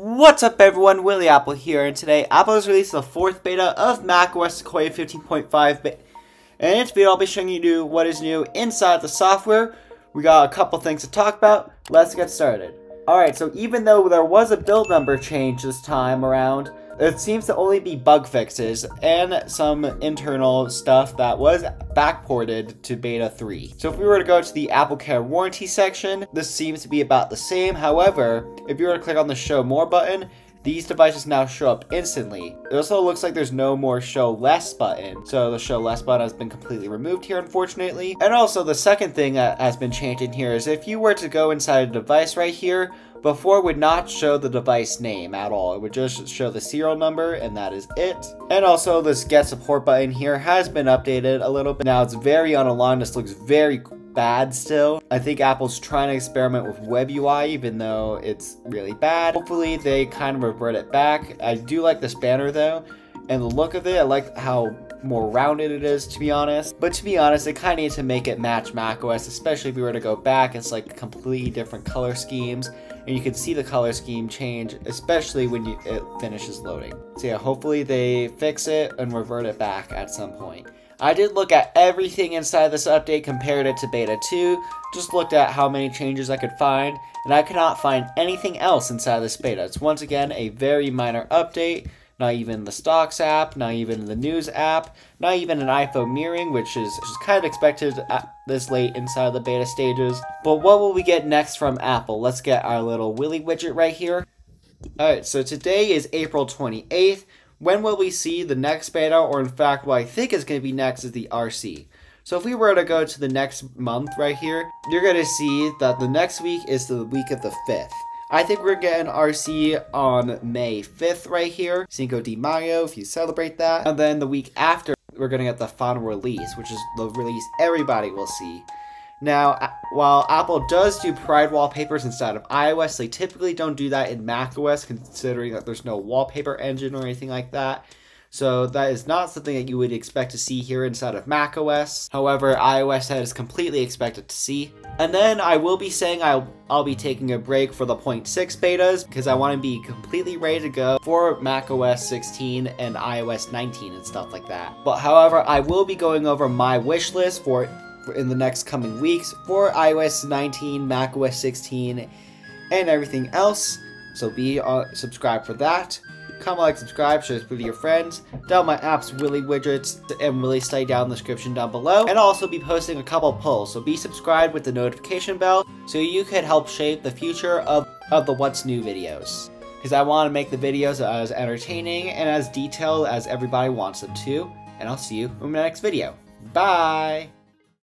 What's up everyone, WilliApple here, and today Apple has released the fourth beta of macOS Sequoia 15.5 and in this video I'll be showing you what is new inside the software. We got a couple things to talk about, let's get started. Alright, so even though there was a build number change this time around, it seems to only be bug fixes and some internal stuff that was backported to beta 3. So if we were to go to the AppleCare warranty section, this seems to be about the same. However, if you were to click on the show more button, these devices now show up instantly. It also looks like there's no more show less button. So the show less button has been completely removed here, unfortunately. And also the second thing that has been changed in here is if you were to go inside a device right here, before would not show the device name at all. It would just show the serial number and that is it. And also this get support button here has been updated a little bit. Now it's very unaligned. This looks very bad still. I think Apple's trying to experiment with web UI even though it's really bad. Hopefully they kind of revert it back. I do like this banner though and the look of it. I like how more rounded it is, to be honest. But to be honest, it kind of needs to make it match macOS, especially if we were to go back. It's like completely different color schemes and you can see the color scheme change, especially when you, it finishes loading. So yeah, hopefully they fix it and revert it back at some point. I did look at everything inside this update, compared it to beta 2, just looked at how many changes I could find, and I could not find anything else inside this beta. It's once again a very minor update, not even the stocks app, not even the news app, not even an iPhone mirroring, which is just kind of expected at this late inside the beta stages. But what will we get next from Apple? Let's get our little WilliWidget right here. Alright, so today is April 28th. When will we see the next beta, or in fact, what I think is going to be next is the RC. So if we were to go to the next month right here, you're going to see that the next week is the week of the 5th. I think we're getting RC on May 5th right here. Cinco de Mayo, if you celebrate that. And then the week after, we're going to get the final release, which is the release everybody will see. Now, while Apple does do Pride wallpapers inside of iOS, they typically don't do that in macOS, considering that there's no wallpaper engine or anything like that. So that is not something that you would expect to see here inside of macOS. However, iOS that is completely expected to see. And then I will be saying I'll, I'll be taking a break for the 0.6 betas because I want to be completely ready to go for macOS 16 and iOS 19 and stuff like that. But however, I will be going over my wish list for in the next coming weeks for iOS 19, macOS 16, and everything else. So be uh, subscribed for that. Comment, like, subscribe, share this with your friends. Download my apps, WilliWidgets, and WilliStudy down in the description down below. And I'll also be posting a couple polls, so be subscribed with the notification bell so you could help shape the future of, of the What's New videos. Because I want to make the videos as entertaining and as detailed as everybody wants them to. And I'll see you in my next video. Bye!